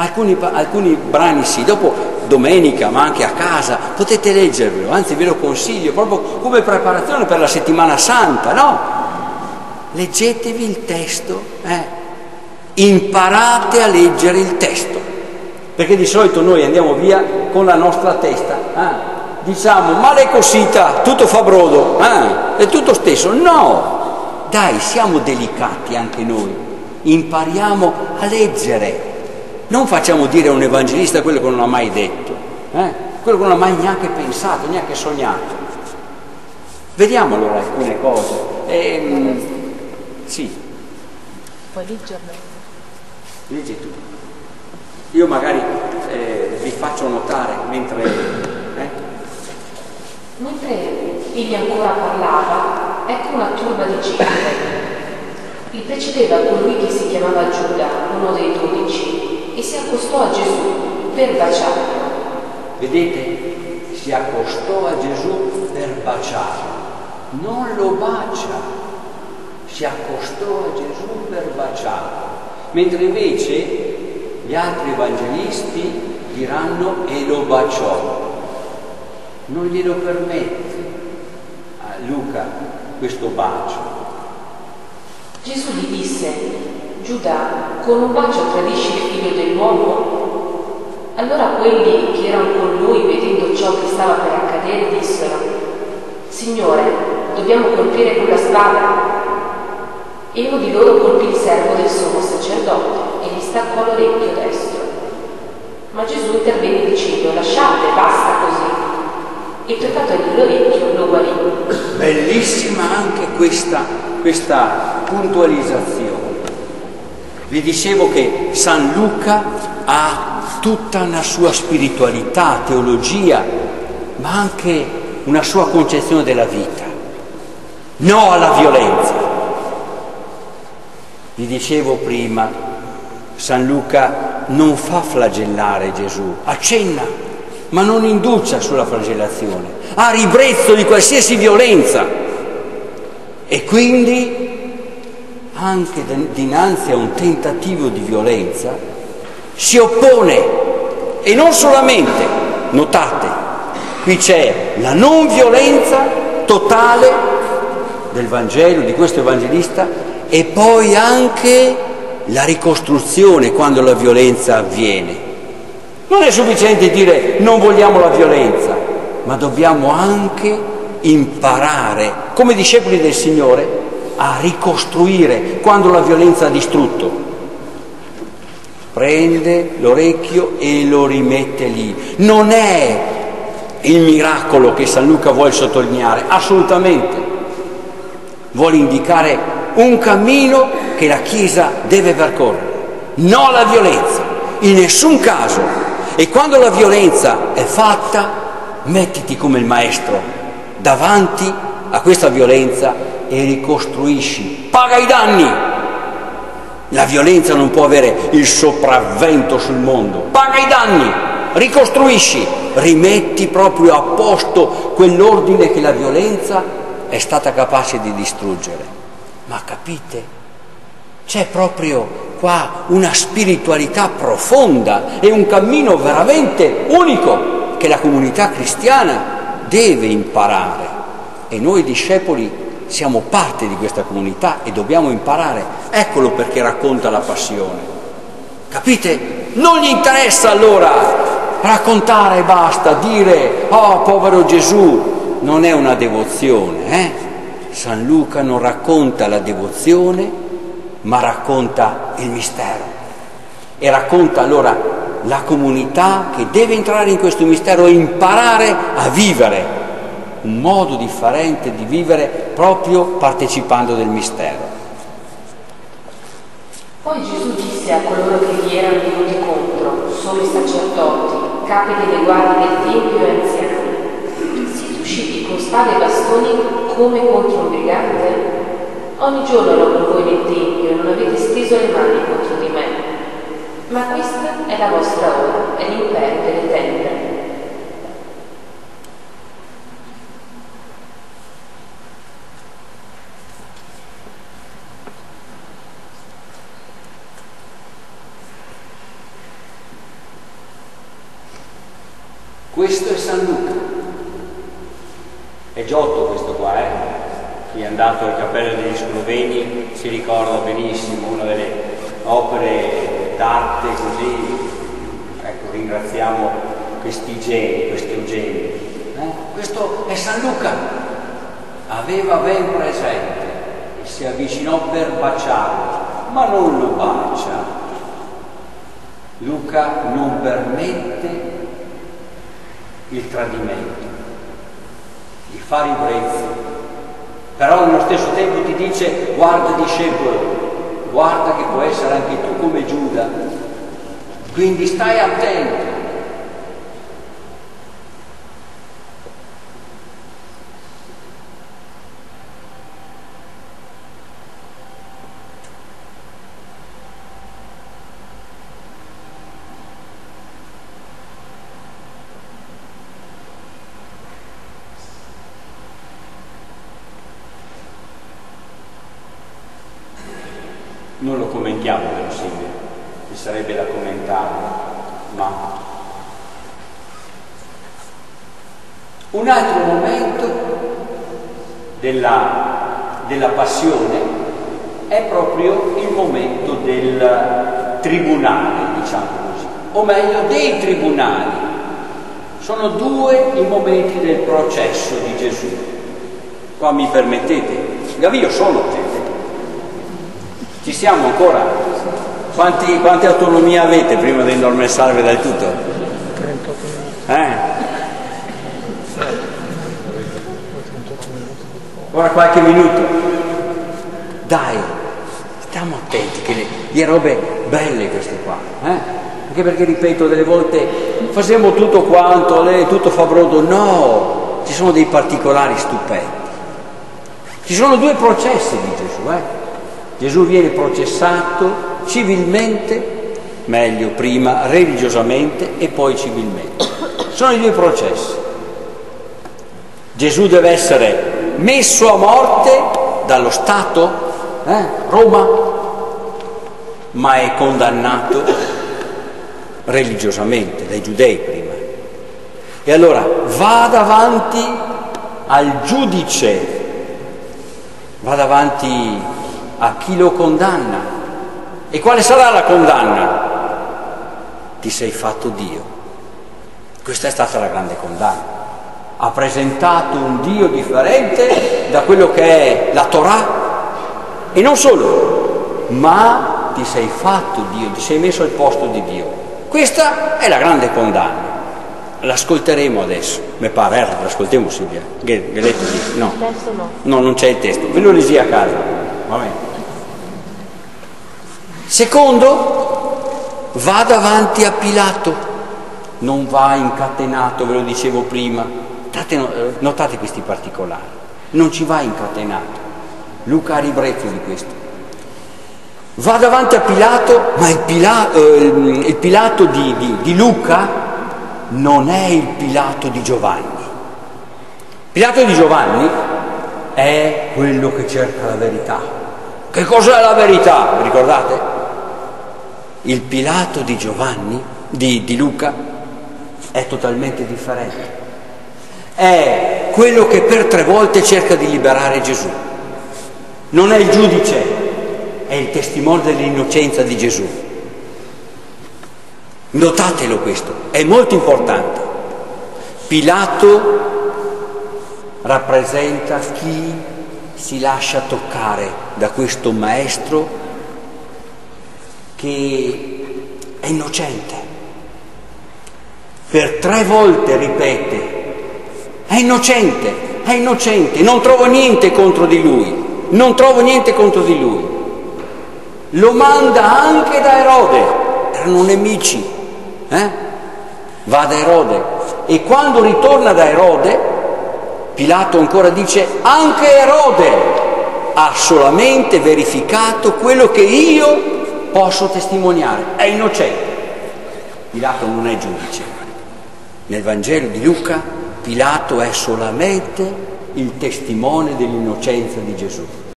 Alcuni, alcuni brani sì, dopo domenica, ma anche a casa, potete leggervelo, anzi ve lo consiglio, proprio come preparazione per la settimana santa, no? Leggetevi il testo, eh? imparate a leggere il testo, perché di solito noi andiamo via con la nostra testa, eh? diciamo, ma l'è cosita, tutto fa brodo, eh? è tutto stesso, no, dai, siamo delicati anche noi, impariamo a leggere, non facciamo dire a un evangelista quello che non ha mai detto, eh? quello che non ha mai neanche pensato, neanche sognato. Vediamo allora alcune cose. Ehm, sì. Puoi leggerle? Leggi tu. Io magari eh, vi faccio notare mentre... Eh? Mentre egli ancora parlava, ecco una turba di gente. Il precedeva colui che si chiamava Giuda, uno dei dodici, e si accostò a Gesù per baciarlo. Vedete? Si accostò a Gesù per baciarlo. Non lo bacia. Si accostò a Gesù per baciarlo. Mentre invece gli altri evangelisti diranno e lo baciò. Non glielo permette a Luca questo bacio. Gesù gli disse, Giuda, con un bacio tradisci il figlio dell'uomo? Allora quelli che erano con lui, vedendo ciò che stava per accadere, dissero, Signore, dobbiamo colpire quella spada? E uno di loro colpì il servo del sommo sacerdote e gli staccò l'orecchio destro. Ma Gesù intervenne dicendo, lasciate, basta così. E toccatogli l'orecchio lo guarì. Bellissima anche questa, questa puntualizzazione. Vi dicevo che San Luca ha tutta una sua spiritualità, teologia, ma anche una sua concezione della vita. No alla violenza. Vi dicevo prima, San Luca non fa flagellare Gesù, accenna, ma non inducia sulla flagellazione, ha ribrezzo di qualsiasi violenza e quindi anche dinanzi a un tentativo di violenza si oppone e non solamente, notate, qui c'è la non violenza totale del Vangelo, di questo evangelista, e poi anche la ricostruzione quando la violenza avviene. Non è sufficiente dire non vogliamo la violenza, ma dobbiamo anche imparare, come discepoli del Signore, a ricostruire quando la violenza ha distrutto. Prende l'orecchio e lo rimette lì. Non è il miracolo che San Luca vuole sottolineare, assolutamente. Vuole indicare un cammino che la Chiesa deve percorrere. No alla violenza, in nessun caso. E quando la violenza è fatta, mettiti come il maestro davanti a questa violenza e ricostruisci, paga i danni. La violenza non può avere il sopravvento sul mondo, paga i danni, ricostruisci, rimetti proprio a posto quell'ordine che la violenza è stata capace di distruggere. Ma capite? C'è proprio qua una spiritualità profonda e un cammino veramente unico che la comunità cristiana deve imparare e noi discepoli siamo parte di questa comunità e dobbiamo imparare. Eccolo perché racconta la passione. Capite? Non gli interessa allora raccontare e basta, dire oh povero Gesù, non è una devozione. Eh? San Luca non racconta la devozione, ma racconta il mistero. E racconta allora la comunità che deve entrare in questo mistero e imparare a vivere un modo differente di vivere proprio partecipando del mistero. Poi Gesù disse a coloro che gli erano venuti contro, solo i sacerdoti, capi delle guardie del Tempio e anziani, siete usciti con spade e bastoni come contro un brigante? Ogni giorno ero con voi nel Tempio e non avete steso le mani contro di me. Ma questa è la vostra ora, è l'impero delle tenebre. Questo è San Luca. È Giotto questo qua, eh? Chi è andato al cappello degli Sloveni si ricorda benissimo una delle opere d'arte così. Ecco, ringraziamo questi geni, questi Eugeni. Eh? Questo è San Luca. Aveva ben presente e si avvicinò per baciarlo, ma non lo bacia. Luca non permette il tradimento, gli fa ribrezzo, però nello stesso tempo ti dice guarda discepolo, guarda che può essere anche tu come Giuda, quindi stai attento. Non lo commentiamo verosimile, ci sarebbe da commentare, ma un altro momento della, della passione è proprio il momento del tribunale, diciamo così, o meglio dei tribunali. Sono due i momenti del processo di Gesù. Qua mi permettete, io sono gente ci siamo ancora? Quanti, quante autonomie avete prima di enorme salve dal tutto? 38 minuti. Eh? Ora qualche minuto. Dai, stiamo attenti che le, le robe belle queste qua. Eh? Anche perché, ripeto, delle volte facciamo tutto quanto, lei tutto fa brodo. No, ci sono dei particolari stupendi. Ci sono due processi di Gesù, eh? Gesù viene processato civilmente, meglio prima religiosamente e poi civilmente. Sono i due processi. Gesù deve essere messo a morte dallo Stato, eh, Roma, ma è condannato religiosamente dai giudei prima. E allora va davanti al giudice, va davanti a chi lo condanna. E quale sarà la condanna? Ti sei fatto Dio. Questa è stata la grande condanna. Ha presentato un Dio differente da quello che è la Torah e non solo, ma ti sei fatto Dio, ti sei messo al posto di Dio. Questa è la grande condanna. L'ascolteremo adesso, mi pare, eh, l'ascoltiamo Silvia. Letto lì? No. no, non c'è il testo, ve lo lesi a casa. Va bene. Secondo, va davanti a Pilato, non va incatenato, ve lo dicevo prima. Eh, notate questi particolari, non ci va incatenato. Luca ha ribrezzo di questo. Va davanti a Pilato, ma il, Pila, eh, il Pilato di, di, di Luca non è il Pilato di Giovanni. Pilato di Giovanni è quello che cerca la verità. Che cos'è la verità? Ricordate? Il Pilato di Giovanni, di, di Luca, è totalmente differente. È quello che per tre volte cerca di liberare Gesù. Non è il giudice, è il testimone dell'innocenza di Gesù. Notatelo questo, è molto importante. Pilato rappresenta chi si lascia toccare da questo maestro che è innocente. Per tre volte ripete, è innocente, è innocente, non trovo niente contro di lui, non trovo niente contro di lui. Lo manda anche da Erode, erano nemici, eh? va da Erode e quando ritorna da Erode, Pilato ancora dice, anche Erode ha solamente verificato quello che io posso testimoniare, è innocente. Pilato non è giudice. Nel Vangelo di Luca Pilato è solamente il testimone dell'innocenza di Gesù.